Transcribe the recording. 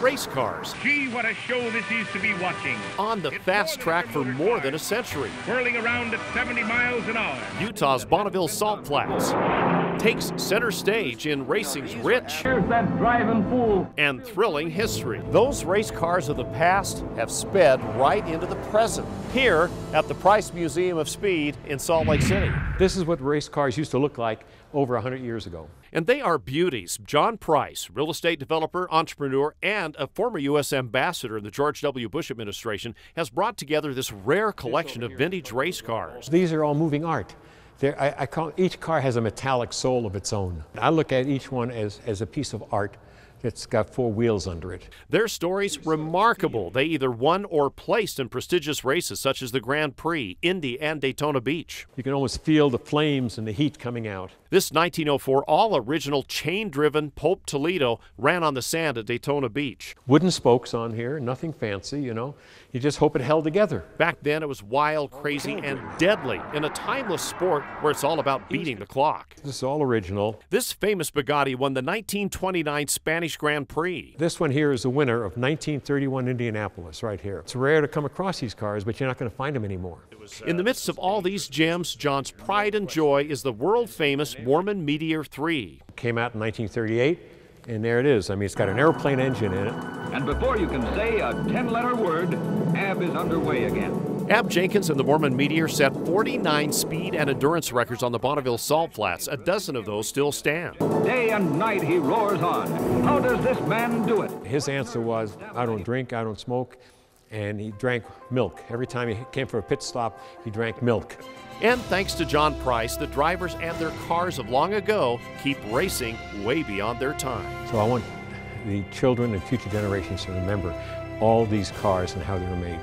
race cars Gee, what a show this is to be watching. on the fast track for more than a century. Whirling around at 70 miles an hour. Utah's Bonneville Salt Flats takes center stage in racing's rich that driving fool. and thrilling history. Those race cars of the past have sped right into the present here at the Price Museum of Speed in Salt Lake City. This is what race cars used to look like over 100 years ago. And they are beauties. John Price, real estate developer, entrepreneur, and a former U.S. ambassador in the George W. Bush administration, has brought together this rare collection of vintage race cars. These are all moving art. They're, I, I call, each car has a metallic soul of its own. I look at each one as, as a piece of art that's got four wheels under it. Their stories remarkable. They either won or placed in prestigious races such as the Grand Prix, Indy, and Daytona Beach. You can almost feel the flames and the heat coming out. This 1904 all original chain driven Pope Toledo ran on the sand at Daytona Beach. Wooden spokes on here, nothing fancy, you know. You just hope it held together. Back then, it was wild, crazy, and deadly in a timeless sport where it's all about beating the clock. This is all original. This famous Bugatti won the 1929 Spanish Grand Prix. This one here is the winner of 1931 Indianapolis, right here. It's rare to come across these cars, but you're not going to find them anymore. In the midst of all these gems, John's pride and joy is the world famous Mormon Meteor 3. Came out in 1938, and there it is. I mean, it's got an airplane engine in it. And before you can say a 10 letter word, Ab is underway again. Ab Jenkins and the Mormon Meteor set 49 speed and endurance records on the Bonneville Salt Flats. A dozen of those still stand. Day and night he roars on. How does this man do it? His answer was, I don't drink, I don't smoke, and he drank milk. Every time he came for a pit stop, he drank milk. And thanks to John Price, the drivers and their cars of long ago keep racing way beyond their time. So I want the children and future generations to remember all these cars and how they were made.